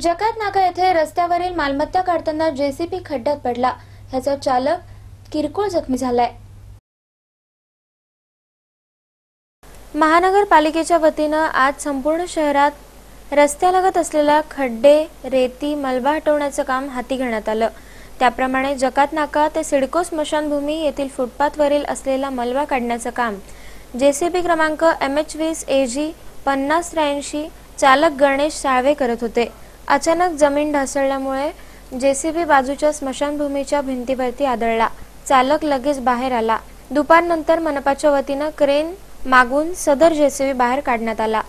जकात नाका येथे रस्त्यावरील मालमत्ता काढताना जेसीबी खड्ड्यात पडला. ह्याचा चालक किरकोळ जखमी झालाय. महानगरपालिकेच्या वतीनं आज संपूर्ण शहरात रस्त्यालगत असलेला खड्डे रेती मलबा हटवण्याचं काम हाती घेण्यात आलं. त्याप्रमाणे जकात नाका ते सिडको स्मशानभूमी येथील फुटपाथवरील असलेला मलबा काढण्याचं काम जेसीबी क्रमांक एम एच वीस ए जी पन्नास त्र्याऐंशी चालक गणेश साळवे करत होते. अचानक जमीन ढासळल्यामुळे जेसीबी बाजूच्या स्मशानभूमीच्या भिंतीवरती आदळला. चालक लगेच बाहेर आला. दुपारनंतर मनपाच्या वतीनं क्रेन मागून सदर जेसीबी बाहेर काढण्यात आला.